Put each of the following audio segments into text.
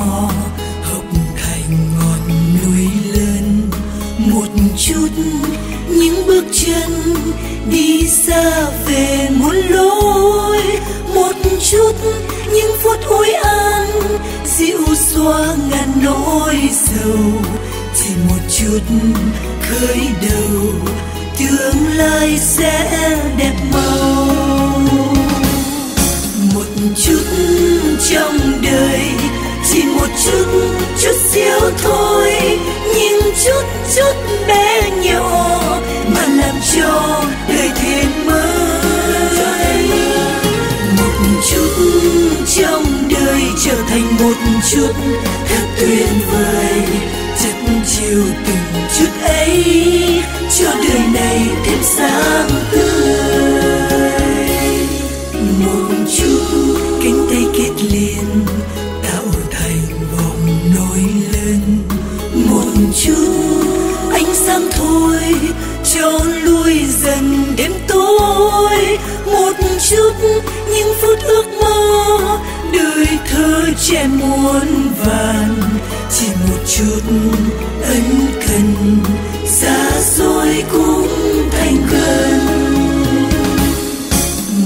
ngò hợp thành ngọn núi lớn, một chút những bước chân đi xa về muôn lối, một chút những phút ôi an dịu xoa ngàn nỗi sầu, chỉ một chút khởi đầu, tương lai sẽ đẹp màu. Một chút trong đời chỉ một chút chút xíu thôi, nhưng chút chút bé nhỏ mà làm cho đời thêm mới. Một chút trong đời trở thành một chút thật tuyệt vời chất chiều từng chút ấy cho đời này thêm sáng. cho lui dần đêm tối. Một chút, những phút ước mơ đời thơ trẻ muôn vàn. Chỉ một chút ân cần xa xôi cũng thành gần.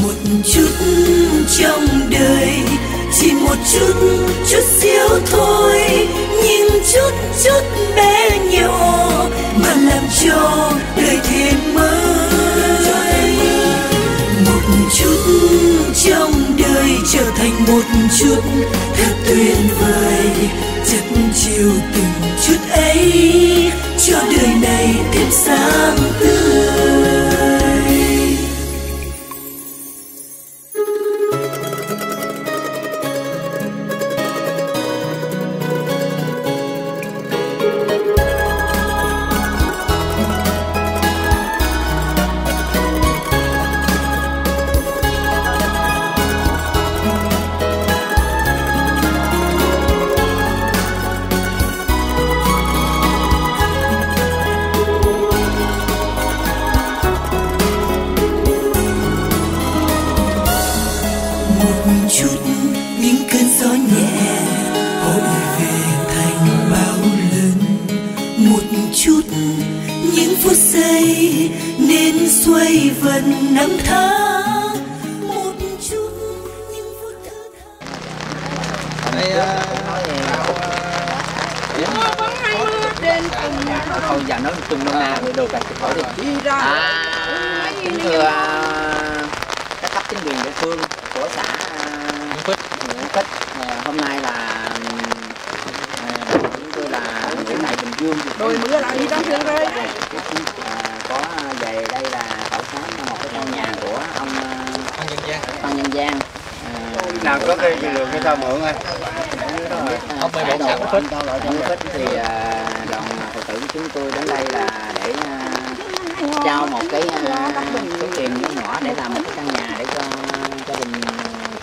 Một chút trong đời, chỉ một chút chút xíu thôi. Nhưng chút chút bé nhỏ mà làm cho đời thêm mới. Một chút trong đời trở thành một chút thật tuyệt vời, chất chiều từng chút ấy. Cho đời này thêm sáng tươi. nên xoay vần năm tháng một chút những phút thơ thà đây thôi giờ nói chung nó là dạ. đồ cả chụp hỏi đi. Dạ, à kính thưa à, các cấp chính quyền địa phương của xã à, Phích Phích dạ, hôm nay là à, chúng tôi là chỗ này Bình Dương. Đôi mưa lại đi đóng thương rồi. nào có cái lượng cho tao mượn ơi ông mười một sẵn phích ông phích thì à, đoàn phật tử chúng tôi đến đây là để à, trao một cái à, số tiền nhỏ để làm một cái căn nhà để cho gia đình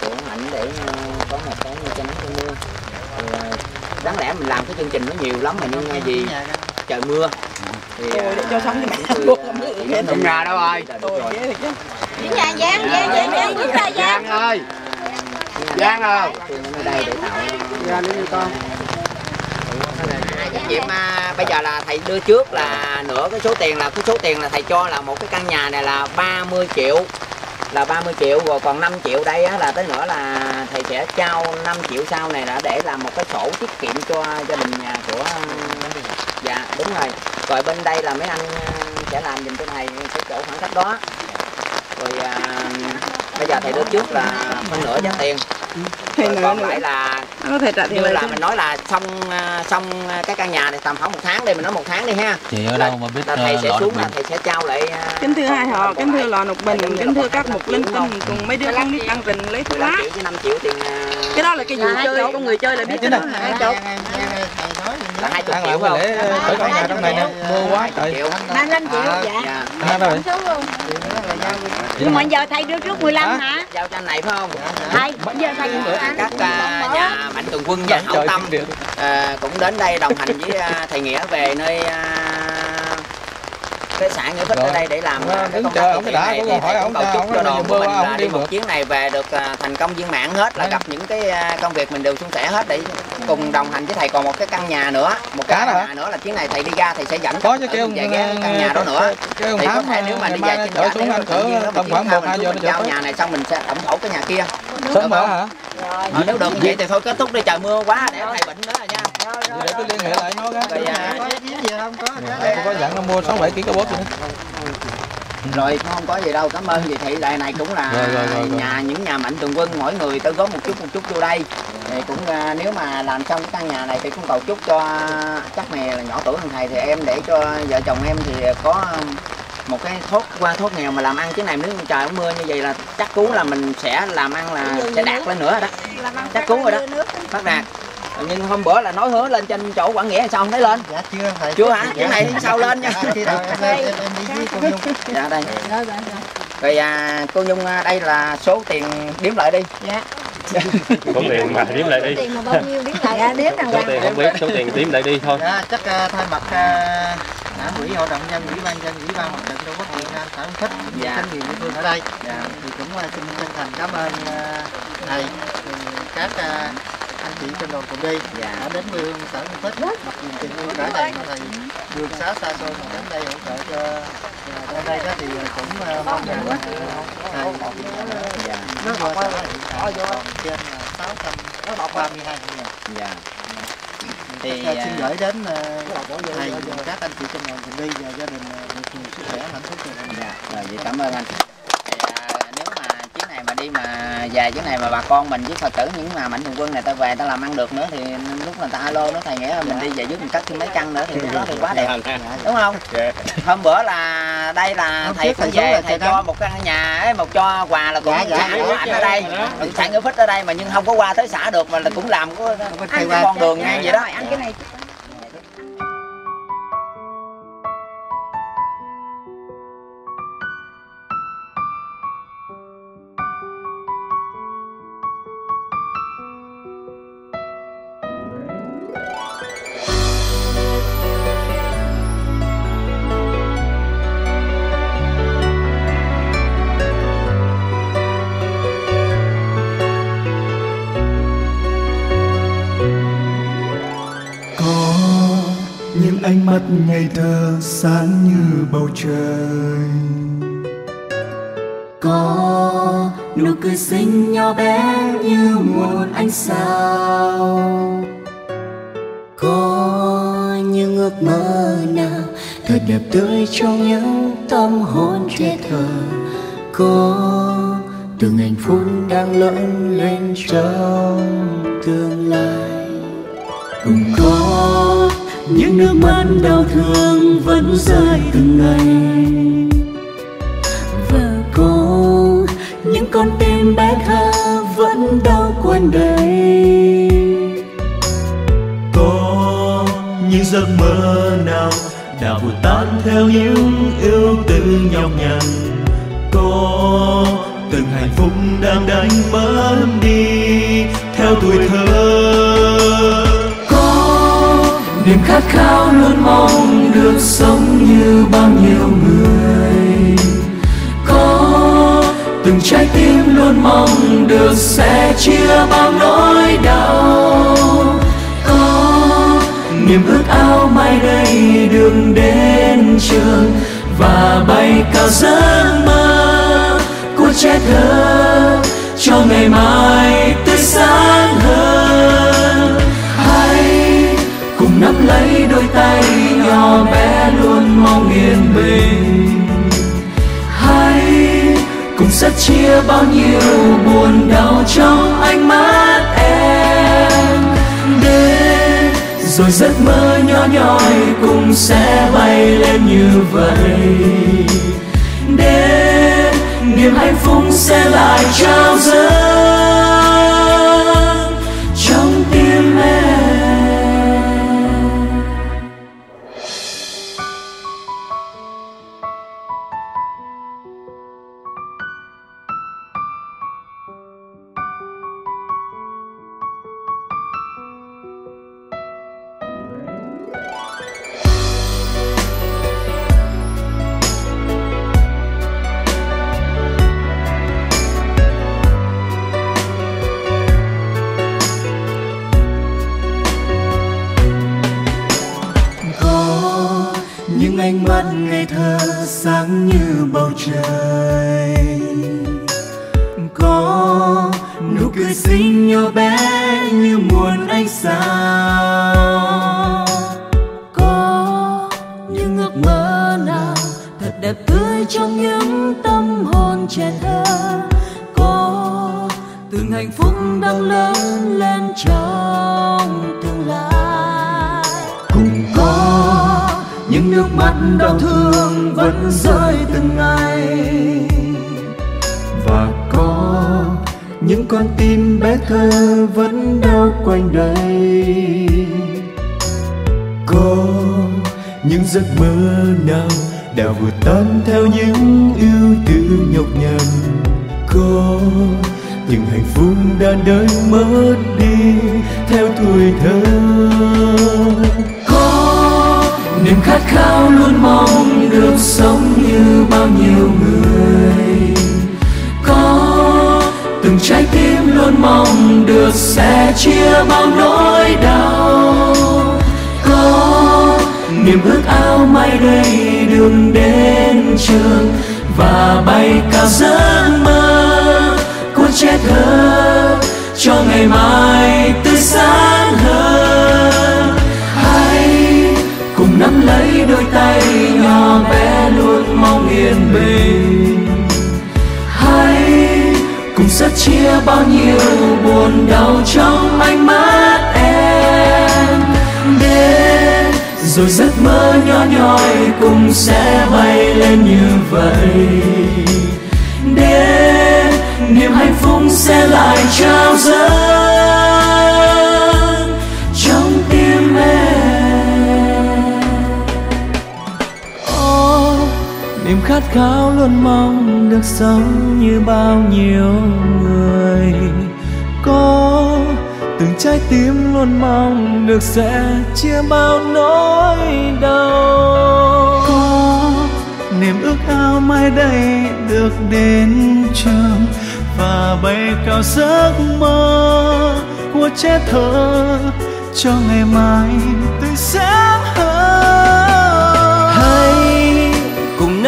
của ảnh để có một cái cho nắng cho mưa. Đáng lẽ mình làm cái chương trình nó nhiều lắm mà nhưng ngay gì trời mưa. Thì để cho sống cái nhà đâu rồi. Đúng nhà Giang, Giang, Giang, Giang, Giang ơi Giang à. Ở đây để tạo. ra đến con. Trách nhiệm à, bây giờ là thầy đưa trước là nửa cái số tiền là cái số tiền là thầy cho là một cái căn nhà này là 30 triệu là 30 triệu rồi còn 5 triệu đây á, là tới nữa là thầy sẽ trao 5 triệu sau này đã để làm một cái sổ tiết kiệm cho gia đình nhà của dạ đúng rồi rồi bên đây là mấy anh ờ, sẽ làm dùm cho thầy cái chỗ khoảng cách đó rồi à, bây giờ thầy đưa trước là phân nửa giá tiền. Thì rồi nữa còn nữa. lại là có thể trả tiền như là cho mình nói là xong xong à, cái căn nhà này tầm khoảng một tháng đi mình nói một tháng đi ha. Chị ở đâu mà biết là thầy ờ, sẽ xuống là thầy sẽ trao lại à, Kính thưa hai họ, kính thưa lò nục bình, kính thưa các mục linh tinh cùng mấy đứa con nít đang rình lấy thuốc 15 lá. triệu với 5 triệu tiền à, Cái đó là cái vụ chơi của người chơi là biết cái đó là hai chục. là 20 Ăn triệu không? để khởi con nhà trong này nè. Mua quá trời. 20 triệu 35 triệu dạ. dạ. À, đâu vậy nhưng mà giờ thầy đưa trước 15 Hả? hả? Giao cho anh này phải không? Thầy giờ thầy trước anh. Các à, nhà mạnh thường quân và hảo tâm à, cũng đến đây đồng hành với à, thầy nghĩa về nơi à, cái xã nghĩa phích ở đây để làm à, cái công chờ tác từ thiện cũng này hỏi thì thầy cũng cầu chúc cho đoàn của mình là đi một chuyến này về được à, thành công viên mãn hết là Đây. gặp những cái à, công việc mình đều suôn sẻ hết để cùng đồng hành với thầy còn một cái căn nhà nữa một cái căn nữa nhà nữa là chuyến này thầy đi ra thầy sẽ dẫn có chứ kêu về cái căn nhà đó nữa. cái ông thì có thể nếu mà đi về trên chở xuống anh cỡ tầm khoảng một hai giờ nó giao nhà này xong mình sẽ ẩm thổ cái nhà kia. Sớm mở hả? Ờ, nếu được như vậy thì thôi kết thúc đi trời mưa quá để thầy bệnh nữa rồi nha Vậy để tôi liên hệ lại nó cái. Rồi, à, tôi có dặn nó mua sáu bảy kg cái bốt vậy rồi không có gì đâu cảm ơn. Chị thị lại này cũng là Rồi, rồi, rồi, rồi. nhà những nhà mạnh thường quân mỗi người tư góp một chút một chút vô đây. Thì cũng à, nếu mà làm xong cái căn nhà này thì cũng cầu chúc cho chắc này là nhỏ tuổi hơn thầy. Thì em để cho vợ chồng em thì có một cái thoát qua thoát nghèo mà làm ăn. Chứ này nếu trời mưa như vậy là chắc cú là mình sẽ làm ăn là sẽ đạt lên nữa đó. Chắc cú rồi đó. phát đạt nhưng hôm bữa là nói hứa lên trên chỗ quản nghĩa hay sao không thấy lên? Dạ chưa thầy chưa hả? cái này sau lên nha? Nhung. Dạ đây. Rồi à, cô nhung à, đây là số tiền đếm lại đi. Số tiền mà đếm lại đi. Tiền mà bao nhiêu biết lại? Dạ rằng số tiền không biết số tiền đếm lại đi thôi. Dạ chắc à, thay mặt à, đảng ủy hội đồng nhân ủy ban dân ủy ban mặt trận tổ quốc việt nam xã thích với Dạ. quyền địa phương ở đây. Dạ. thì cũng xin chân thành cảm ơn thầy các chị trong đoàn cùng đi. Dạ. đã đến quê hương xã An thích mặc dù tình yêu cả đây mà thầy đường xá xa xôi mà đến đây hỗ trợ cho ở đây đó thì cũng à, mong rằng à, thầy dạ. Nó vừa xã hiện tại còn trên là 632 nhà. Dạ. Thì xin gửi đến ờ, thầy và các anh chị trong đoàn cùng đi và gia đình ờ, được nhiều sức khỏe hạnh phúc dạ. rồi vậy cảm ơn anh thì à, nếu mà này mà về chuyến này mà bà con mình với phật tử những mà mạnh thường quân này ta về ta làm ăn được nữa thì lúc mà ta alo nó thầy nghĩa là mình đi về giúp mình cắt thêm mấy căn nữa thì lúc đó thì quá đẹp. Đúng không? Hôm bữa là đây là Hôm thầy cũng về là thầy cho một căn nhà ấy một cho quà là cũng Dạ, dạ, xã dạ, của anh dạ, ở đây. Dạ. xã nghĩa phích ở đây mà nhưng không có qua tới xã được mà là cũng làm có qua. con đường ngang vậy đó. anh cái này ánh mắt ngây thơ sáng như bầu trời. Có nụ cười xinh nhỏ bé như một ánh sao. Có những ước mơ nào thật đẹp tươi trong những tâm hồn trẻ thơ. Có từng hạnh phúc đang lớn lên trong tương lai. Cùng có những nước mắt đau thương vẫn rơi từng ngày. Và có những con tim bé thơ vẫn đau quanh đây có những giấc mơ nào đã vụt tan theo những yêu tư nhọc nhằn? Có từng hạnh phúc đang đánh mất đi theo tuổi thơ? Niềm khát khao luôn mong được sống như bao nhiêu người. Có từng trái tim luôn mong được sẻ chia bao nỗi đau. Có niềm ước ao mai đây đường đến trường và bay cao giấc mơ của trẻ thơ cho ngày mai tươi sáng hơn nắm lấy đôi tay nhỏ bé luôn mong yên bình. Hãy cùng sẻ chia bao nhiêu buồn đau trong ánh mắt em. Đến rồi giấc mơ nhỏ nhoi cùng sẽ bay lên như vậy. Đến niềm hạnh phúc sẽ lại trao dâng. Mong chia bao nỗi đau. Có niềm ước ao mai đây, đường đến trường và bay cao giấc mơ. Của trẻ thơ cho ngày mai tươi sáng hơn. Hãy cùng nắm lấy đôi tay nhỏ bé luôn mong yên bình rất chia bao nhiêu buồn đau trong ánh mắt em. Đến rồi giấc mơ nhỏ nhoi cùng sẽ bay lên như vậy. Đến niềm hạnh phúc sẽ lại trao dâng niềm khát khao luôn mong được sống như bao nhiêu người. Có từng trái tim luôn mong được sẽ chia bao nỗi đau. Có niềm ước ao mai đây được đến trường và bay cao giấc mơ của trẻ thơ cho ngày mai tươi sáng.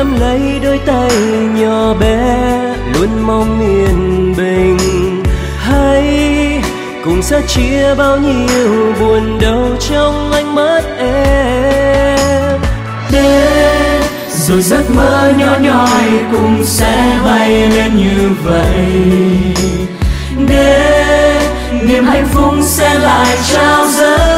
Nắm lấy đôi tay nhỏ bé, luôn mong yên bình. Hãy cùng sẻ chia bao nhiêu buồn đau trong ánh mắt em. Đến rồi giấc mơ nhỏ nhoi cũng sẽ bay lên như vậy. Đến niềm hạnh phúc sẽ lại trao dâng.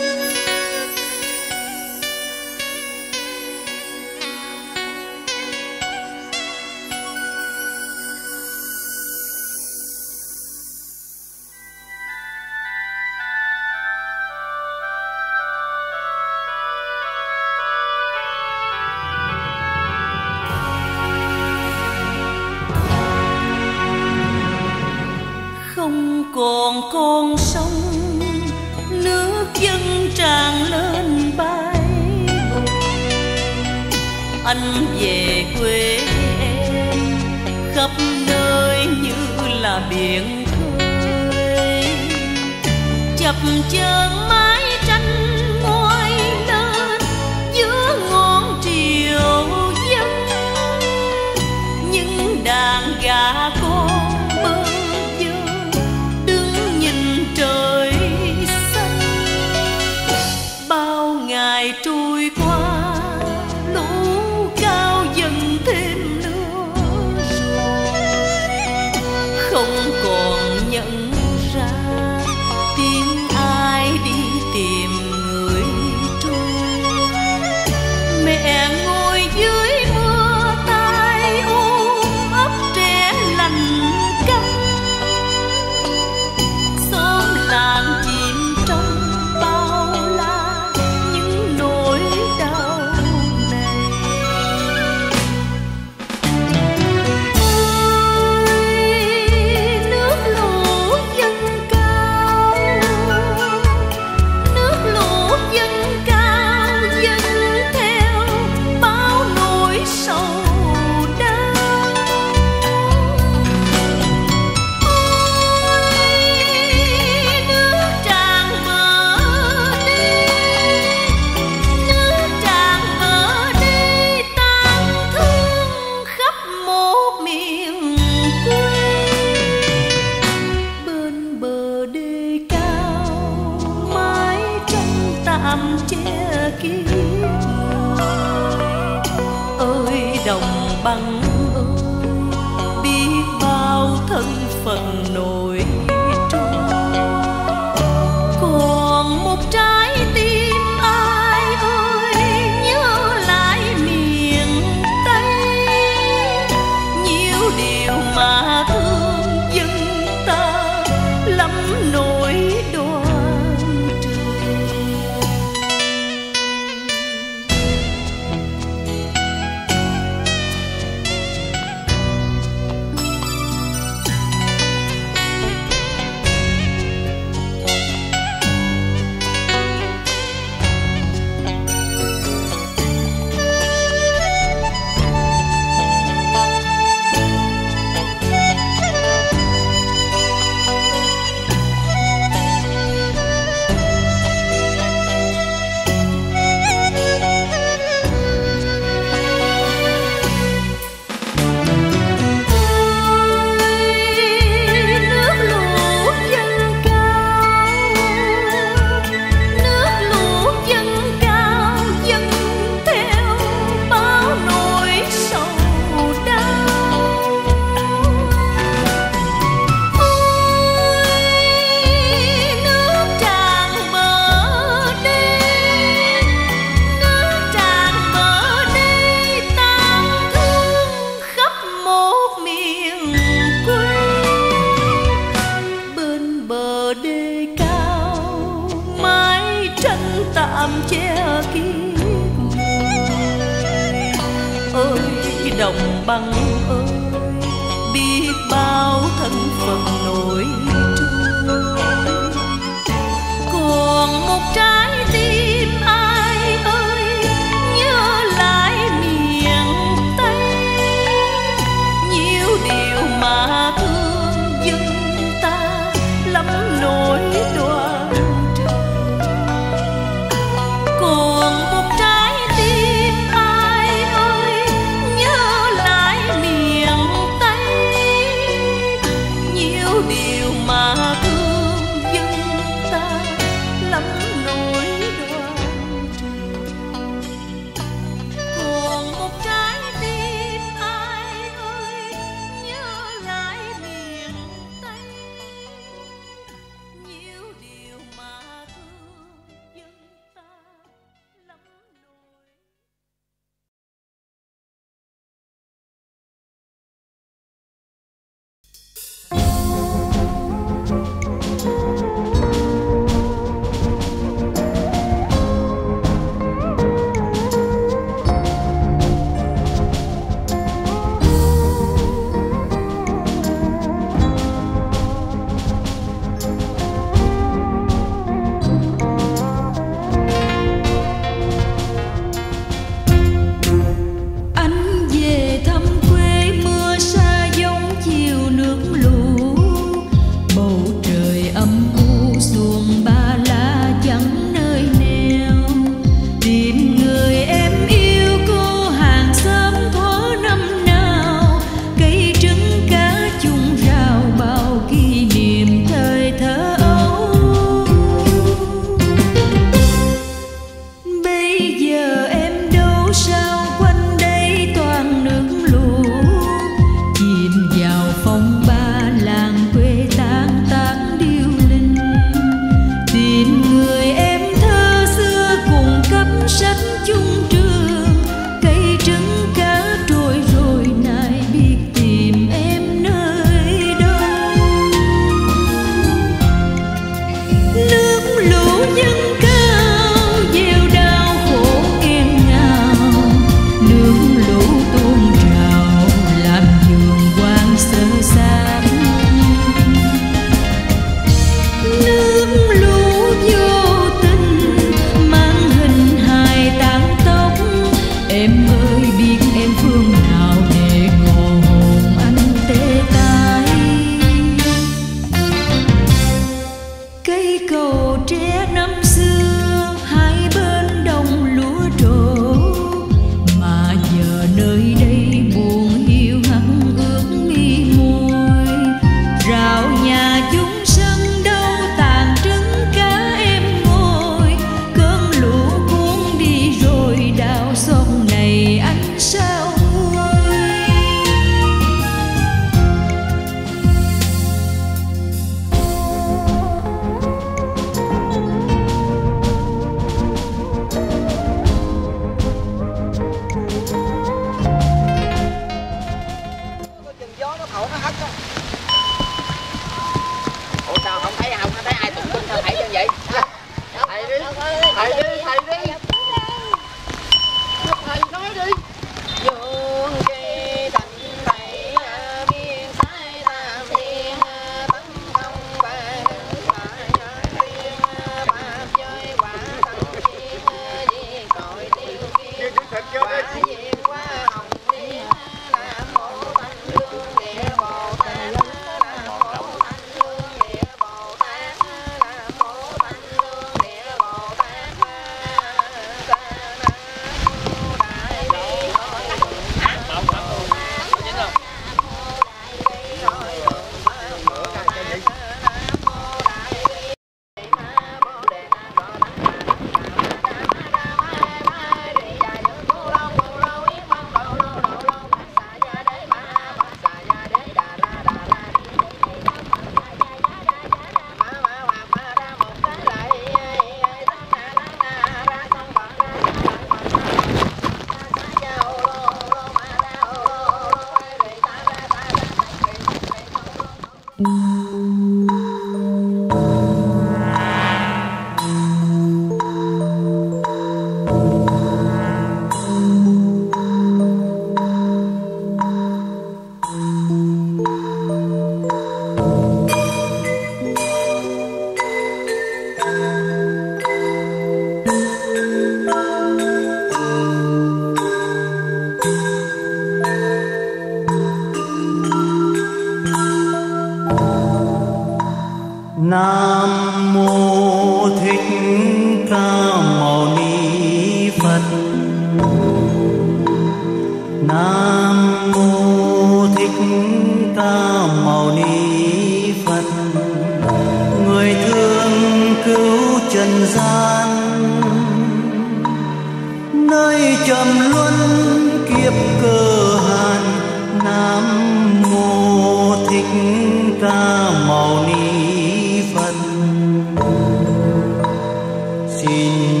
Xin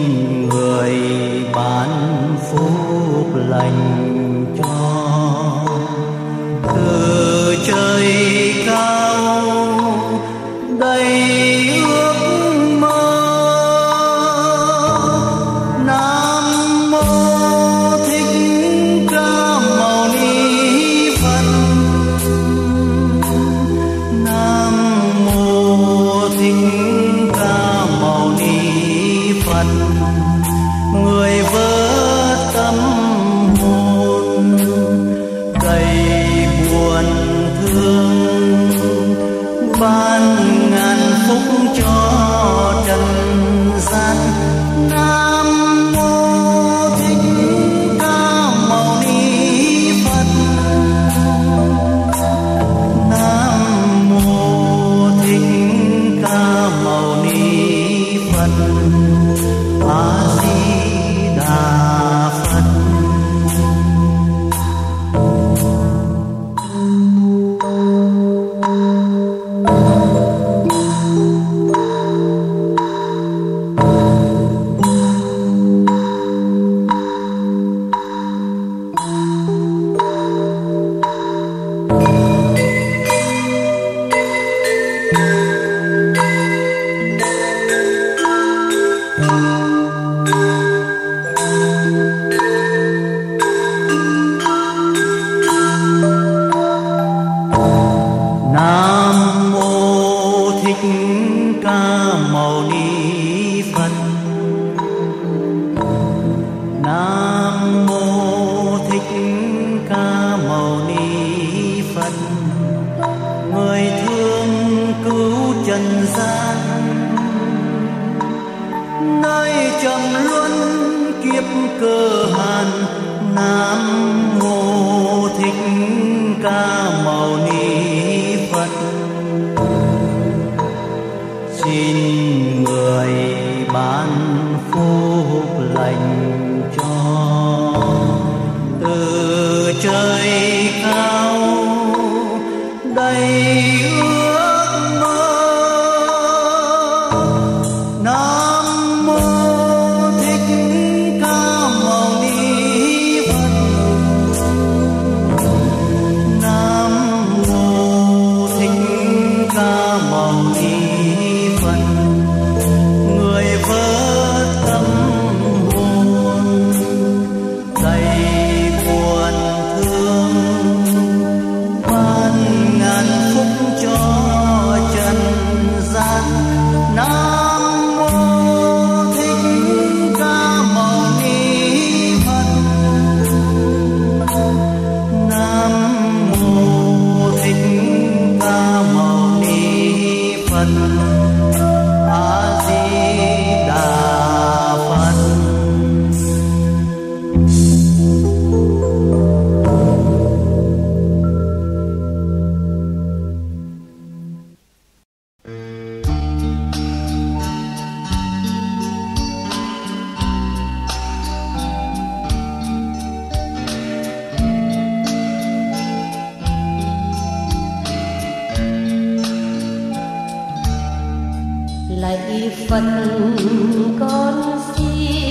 con xin.